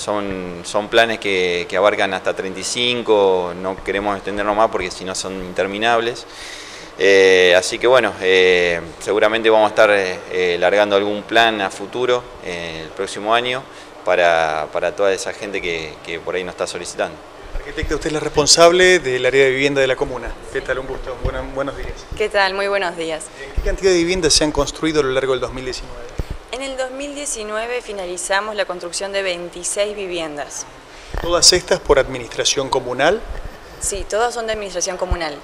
son, son planes que, abarcan hasta 35, no queremos extendernos más porque si no son interminables. Eh, así que bueno, eh, seguramente vamos a estar largando algún plan a futuro el próximo año para, toda esa gente que, por ahí nos está solicitando. Arquitecta, usted es la responsable del área de vivienda de la comuna. ¿Qué tal? Un gusto. buenos días. ¿Qué tal? Muy buenos días. ¿Qué cantidad de viviendas se han construido a lo largo del 2019? En el 2019 finalizamos la construcción de 26 viviendas. ¿Todas estas por administración comunal? Sí, todas son de administración comunal.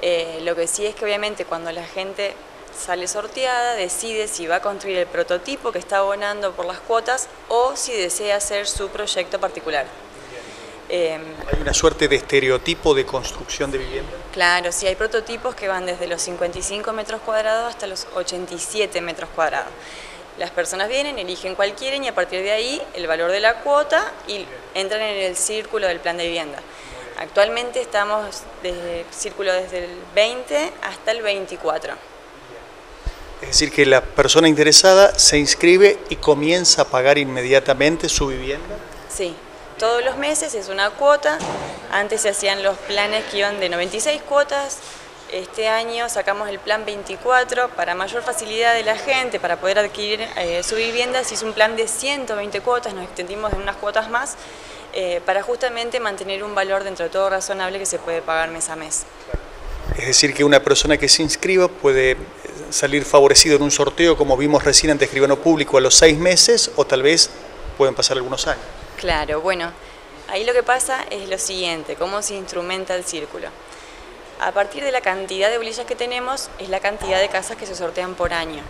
Eh, lo que sí es que obviamente cuando la gente sale sorteada, decide si va a construir el prototipo que está abonando por las cuotas o si desea hacer su proyecto particular. Em, ¿Hay una suerte de estereotipo de construcción de vivienda? Claro, sí, hay prototipos que van desde los 55 metros cuadrados hasta los 87 metros cuadrados. Las personas vienen, eligen cuál quieren y a partir de ahí el valor de la cuota y entran en el círculo del plan de vivienda. Actualmente estamos desde el círculo desde el 20 hasta el 24. Es decir, que la persona interesada se inscribe y comienza a pagar inmediatamente su vivienda. Sí, todos los meses es una cuota. Antes se hacían los planes que iban de 96 cuotas este año sacamos el plan 24 para mayor facilidad de la gente, para poder adquirir eh, su vivienda. Se hizo un plan de 120 cuotas, nos extendimos en unas cuotas más, eh, para justamente mantener un valor dentro de todo razonable que se puede pagar mes a mes. Es decir, que una persona que se inscriba puede salir favorecido en un sorteo, como vimos recién ante escribano público, a los seis meses, o tal vez pueden pasar algunos años. Claro, bueno, ahí lo que pasa es lo siguiente, cómo se instrumenta el círculo. A partir de la cantidad de bolillas que tenemos, es la cantidad de casas que se sortean por año.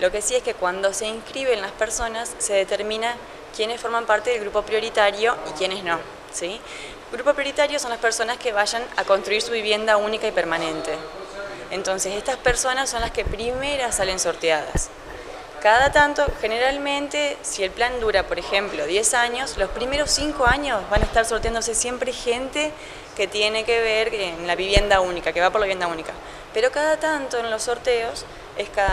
Lo que sí es que cuando se inscriben las personas, se determina quiénes forman parte del grupo prioritario y quiénes no. ¿sí? Grupo prioritario son las personas que vayan a construir su vivienda única y permanente. Entonces, estas personas son las que primeras salen sorteadas. Cada tanto, generalmente, si el plan dura, por ejemplo, 10 años, los primeros 5 años van a estar sorteándose siempre gente que tiene que ver en la vivienda única, que va por la vivienda única. Pero cada tanto en los sorteos,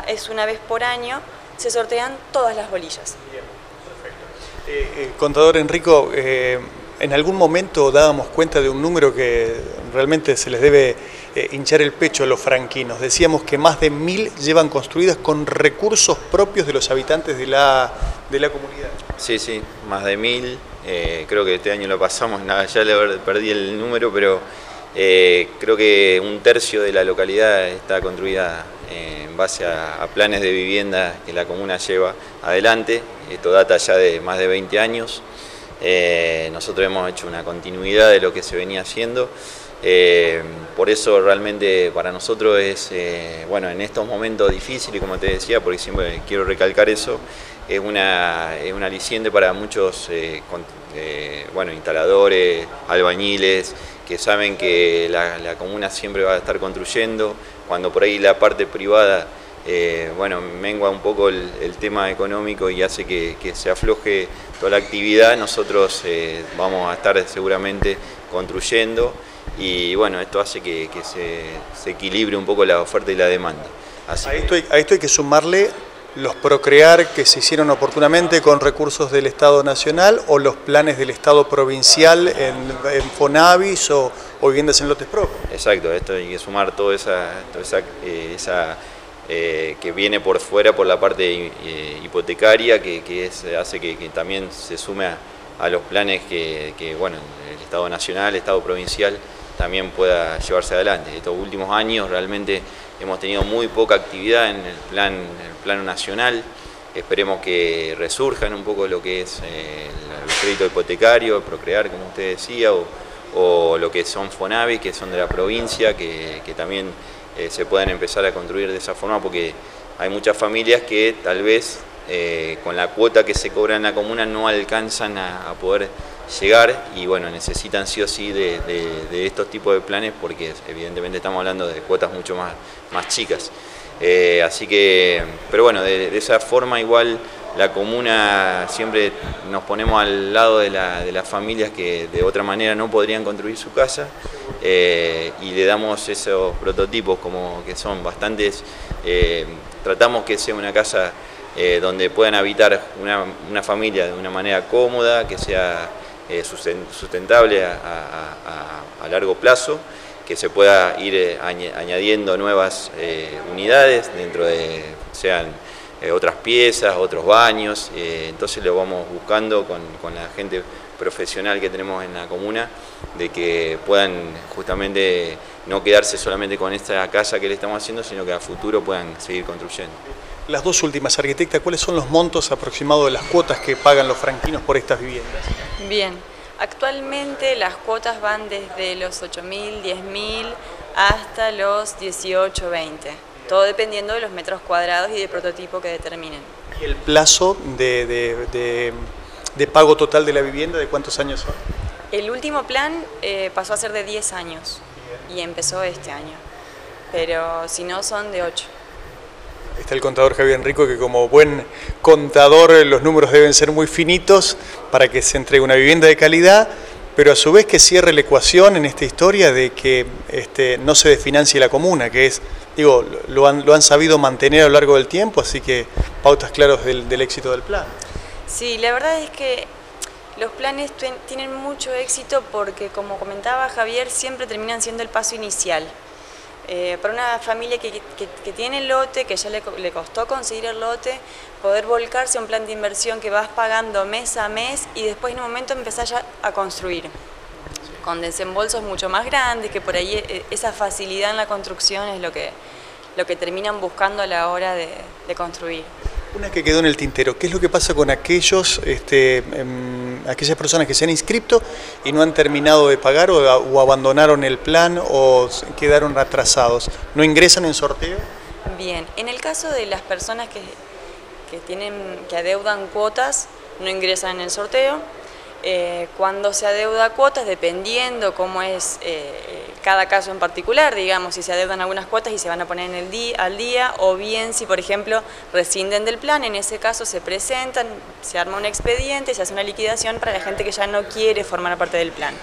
es, una vez por año, se sortean todas las bolillas. Bien, perfecto. Eh, eh, contador Enrico, eh, en algún momento dábamos cuenta de un número que realmente se les debe eh, hinchar el pecho a los franquinos. Decíamos que más de mil llevan construidas con recursos propios de los habitantes de la, de la comunidad. Sí, sí, más de mil. Eh, creo que este año lo pasamos, nada, ya le perdí el número, pero eh, creo que un tercio de la localidad está construida en base a, planes de vivienda que la comuna lleva adelante. Esto data ya de más de 20 años. nosotros hemos hecho una continuidad de lo que se venía haciendo. Eh, por eso realmente para nosotros es, eh, bueno, en estos momentos difíciles, como te decía, porque siempre quiero recalcar eso, es una, es un aliciente para muchos eh, bueno, instaladores, albañiles, que saben que la, comuna siempre va a estar construyendo, cuando por ahí la parte privada bueno, mengua un poco el, tema económico y hace que, que, se afloje toda la actividad, nosotros vamos a estar seguramente construyendo y bueno, esto hace que, se, equilibre un poco la oferta y la demanda. a, esto hay, esto hay que sumarle los procrear que se hicieron oportunamente con recursos del Estado Nacional o los planes del Estado Provincial en, Fonavis o, viviendas en lotes propios. Exacto, esto hay que sumar toda esa, eh, esa, eh, que viene por fuera por la parte eh, hipotecaria que, hace que, también se sume a, los planes que, que, bueno, el Estado Nacional, el Estado Provincial también pueda llevarse adelante. Estos últimos años realmente hemos tenido muy poca actividad en el, plan, el plano nacional, esperemos que resurjan un poco lo que es eh, el, crédito hipotecario, Procrear, como usted decía, o, lo que son Fonavi, que son de la provincia, que, también eh, se puedan empezar a construir de esa forma, porque hay muchas familias que tal vez eh, con la cuota que se cobra en la comuna no alcanzan a poder llegar y bueno, necesitan sí o sí de, estos tipos de planes porque evidentemente estamos hablando de cuotas mucho más, más chicas. Eh, así que, pero bueno, de, esa forma igual la comuna siempre nos ponemos al lado de, las familias que de otra manera no podrían construir su casa eh, y le damos esos prototipos como que son bastantes, eh, tratamos que sea una casa donde puedan habitar una, familia de una manera cómoda, que sea eh, sustentable a, largo plazo, que se pueda ir añadiendo nuevas unidades dentro de, sean otras piezas, otros baños, entonces lo vamos buscando con la gente profesional que tenemos en la comuna, de que puedan justamente no quedarse solamente con esta casa que le estamos haciendo, sino que a futuro puedan seguir construyendo. Las dos últimas, arquitecta, ¿cuáles son los montos aproximados de las cuotas que pagan los franquinos por estas viviendas? Bien, actualmente las cuotas van desde los 8.000, 10.000 hasta los 18, 20, todo dependiendo de los metros cuadrados y del prototipo que determinen. ¿Y el plazo de de pago total de la vivienda, ¿de cuántos años son? El último plan eh, pasó a ser de 10 años y empezó este año, pero si no son de 8. Está el contador Javier Enrico que como buen contador los números deben ser muy finitos para que se entregue una vivienda de calidad, pero a su vez que cierre la ecuación en esta historia de que este, no se desfinancie la comuna, que es, digo, lo han, lo han sabido mantener a lo largo del tiempo, así que pautas claras del éxito del plan. Sí, la verdad es que los planes tienen mucho éxito porque, como comentaba Javier, siempre terminan siendo el paso inicial. Eh, para una familia que, tiene el lote, que ya le, costó conseguir el lote, poder volcarse a un plan de inversión que vas pagando mes a mes y después en un momento empezar ya a construir con desembolsos mucho más grandes, que por ahí eh, esa facilidad en la construcción es lo que, lo que terminan buscando a la hora de construir. Una que quedó en el tintero, ¿qué es lo que pasa con aquellos, este, em, aquellas personas que se han inscrito y no han terminado de pagar o, abandonaron el plan o quedaron atrasados? ¿No ingresan en sorteo? Bien, en el caso de las personas que, que, tienen, que adeudan cuotas, no ingresan en el sorteo. Eh, cuando se adeuda cuotas, dependiendo cómo es eh, cada caso en particular, digamos, si se adeudan algunas cuotas y se van a poner en el día, al día, o bien si, por ejemplo, rescinden del plan, en ese caso se presentan, se arma un expediente, se hace una liquidación para la gente que ya no quiere formar parte del plan.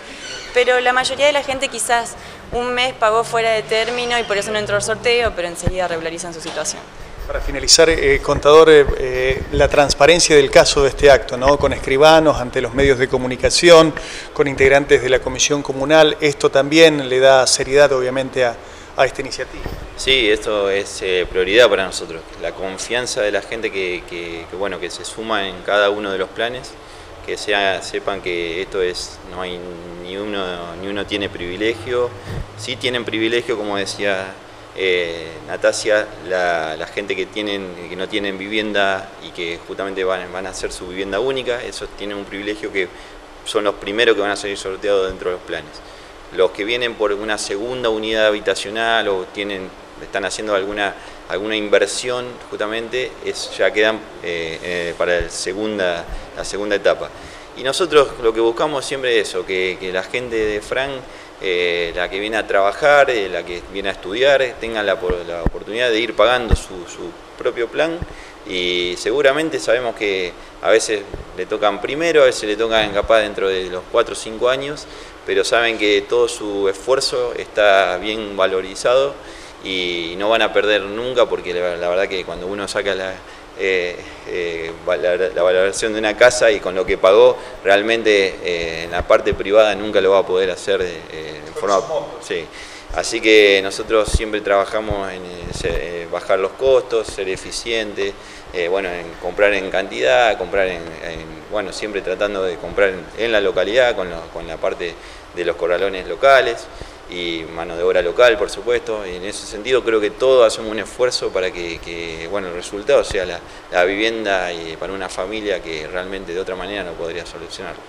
Pero la mayoría de la gente quizás un mes pagó fuera de término y por eso no entró al sorteo, pero enseguida regularizan su situación. Para finalizar, eh, contador, eh, eh, la transparencia del caso de este acto, ¿no? con escribanos, ante los medios de comunicación, con integrantes de la comisión comunal, esto también le da seriedad obviamente a, esta iniciativa. Sí, esto es prioridad para nosotros, la confianza de la gente que, bueno, que se suma en cada uno de los planes, que sepan que esto es, no hay ni uno, ni uno tiene privilegio, sí tienen privilegio, como decía eh, Natasia, la, gente que, tienen, que no tienen vivienda y que justamente van, van a hacer su vivienda única, esos tienen un privilegio que son los primeros que van a salir sorteados dentro de los planes. Los que vienen por una segunda unidad habitacional o tienen, están haciendo alguna, alguna inversión, justamente, es, ya quedan eh, eh, para el segunda, la segunda etapa. Y nosotros lo que buscamos siempre es eso, que, que la gente de Fran eh, la que viene a trabajar, eh, la que viene a estudiar, eh, tenga la, oportunidad de ir pagando su, propio plan y seguramente sabemos que a veces le tocan primero, a veces le tocan capaz dentro de los 4 o 5 años, pero saben que todo su esfuerzo está bien valorizado y no van a perder nunca porque la verdad que cuando uno saca la, eh, eh, la, valoración de una casa y con lo que pagó, realmente eh, en la parte privada nunca lo va a poder hacer de, forma... Sí. Así que nosotros siempre trabajamos en bajar los costos, ser eficientes, bueno, en comprar en cantidad, comprar en, bueno, siempre tratando de comprar en, la localidad con, con la parte de los corralones locales y mano de obra local, por supuesto. Y en ese sentido creo que todos hacemos un esfuerzo para que, bueno, el resultado sea la, vivienda y para una familia que realmente de otra manera no podría solucionarlo.